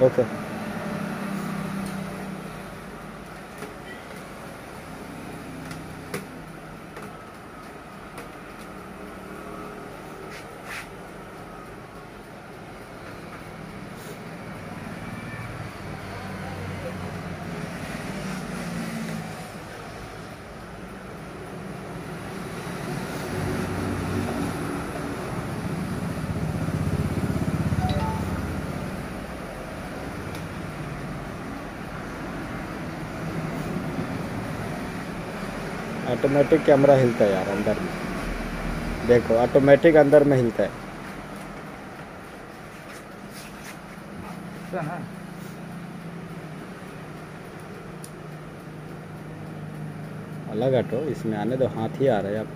Okay. Automatic camera हिलता है यार अंदर में। देखो ऑटोमेटिक अंदर में हिलता है। अलग ऑटो इसमें आने दो हाथ ही आ रहे हैं अब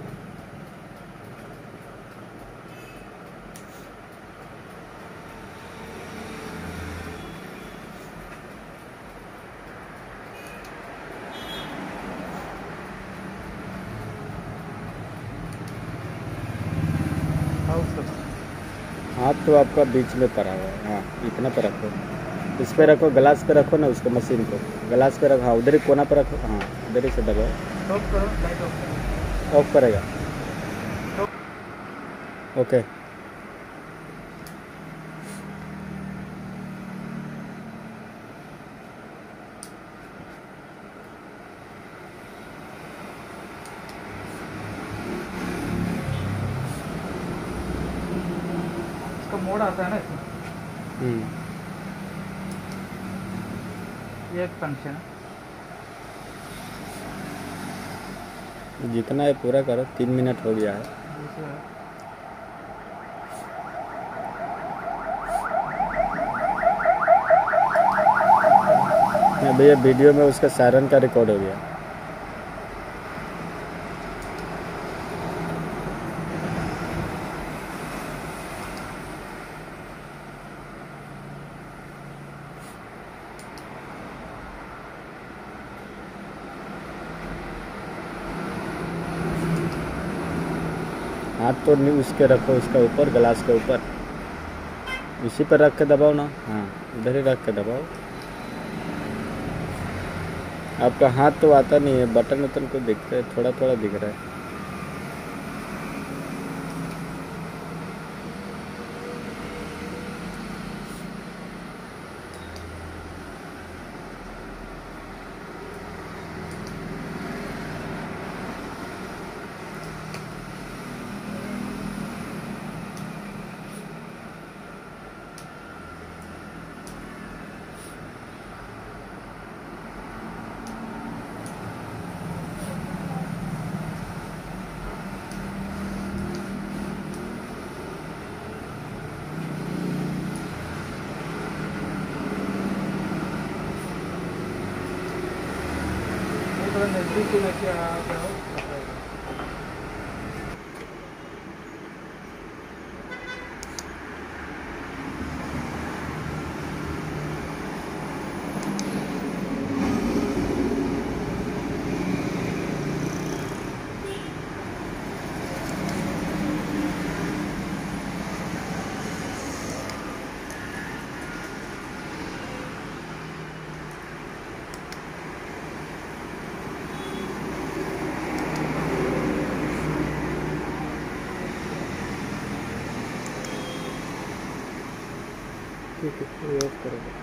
हाँ सर हाथ तो आपका बीच में पड़ा हुआ है। हाँ इतना पर रखो। इस पर रखो ग्लास पे रखो ना उसको मशीन को ग्लास पे रखो। हाँ उधर ही कोना पर रखो। हाँ उधर ही से दबाओ। ऑफ़ करेगा। ओके मोड आता है ना इसमें। हम्म, ये एक फ़ंक्शन है। जितना है पूरा करो तीन मिनट हो गया है। जैसे अभी ये वीडियो में उसका सायरन का रिकॉर्ड हो गया। हाथ तो नहीं, उसके रखो, उसका ऊपर, ग्लास के ऊपर। उसी पर रख के दबाओ ना। हाँ इधर ही रख के दबाओ। आपका हाथ तो आता नहीं है बटन वटन को दिखता है थोड़ा थोड़ा दिख रहा है। Grazie. ठीक है करोगे।